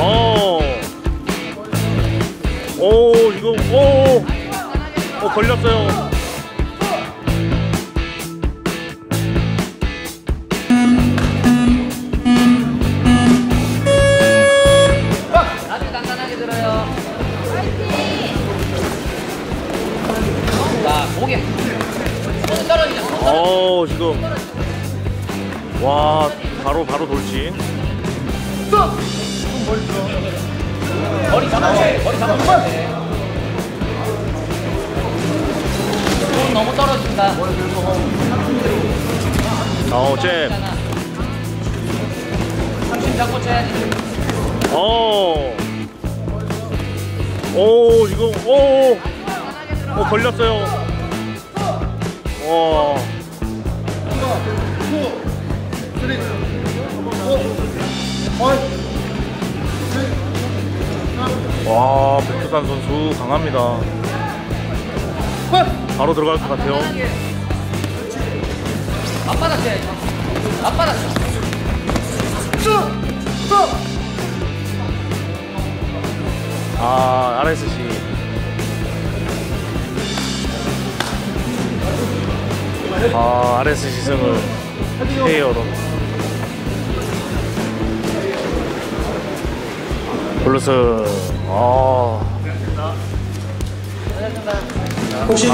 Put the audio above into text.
어. 오, 이거, 오. 어, 걸렸어요. 어, 지금. 와, 바로, 바로 돌진. 머리 돼. 머리 돼. 손 너무 떨어진다. 어, 잽. 중심 잡고 쳐야지. 어. 오, 이거, 오. 어, 걸렸어요. 와. 와, 백두산 선수 강합니다. 바로 들어갈 것 같아요. 앞바닥 쳐야지. 앞바닥 쳐. 아, RSC. 아, RSC 승을 페이어로. 블루스. 아. 혹시